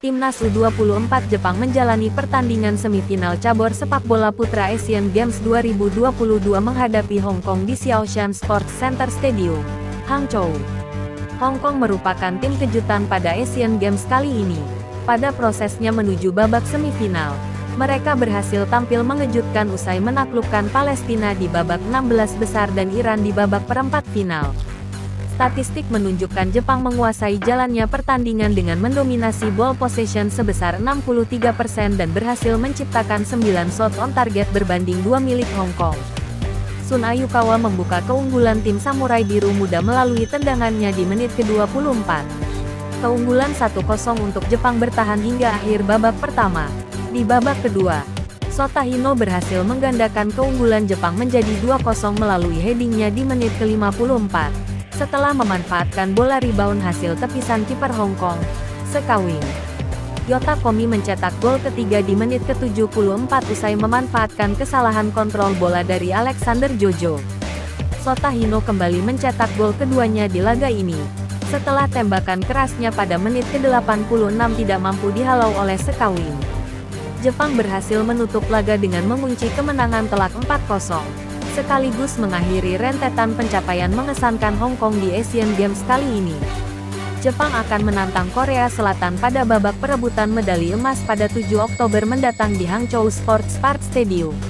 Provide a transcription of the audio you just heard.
Timnas U24 Jepang menjalani pertandingan semifinal cabur sepak bola putra Asian Games 2022 menghadapi Hong Kong di Xiaoshan Sports Center Stadium, Hangzhou. Hong Kong merupakan tim kejutan pada Asian Games kali ini. Pada prosesnya menuju babak semifinal, mereka berhasil tampil mengejutkan usai menaklukkan Palestina di babak 16 besar dan Iran di babak perempat final. Statistik menunjukkan Jepang menguasai jalannya pertandingan dengan mendominasi ball possession sebesar 63% dan berhasil menciptakan 9 shot on target berbanding 2 milik Hong Kong. Sun Ayukawa membuka keunggulan tim Samurai Biru Muda melalui tendangannya di menit ke-24. Keunggulan 1-0 untuk Jepang bertahan hingga akhir babak pertama. Di babak kedua, Sota Hino berhasil menggandakan keunggulan Jepang menjadi 2-0 melalui headingnya di menit ke-54 setelah memanfaatkan bola rebound hasil tepisan kiper Hong Kong, Sekawing. Yota Komi mencetak gol ketiga di menit ke-74 usai memanfaatkan kesalahan kontrol bola dari Alexander Jojo. Sota Hino kembali mencetak gol keduanya di laga ini. Setelah tembakan kerasnya pada menit ke-86 tidak mampu dihalau oleh Sekawing. Jepang berhasil menutup laga dengan mengunci kemenangan telak 4-0 sekaligus mengakhiri rentetan pencapaian mengesankan Hong Kong di Asian Games kali ini. Jepang akan menantang Korea Selatan pada babak perebutan medali emas pada 7 Oktober mendatang di Hangzhou Sports Park Stadium.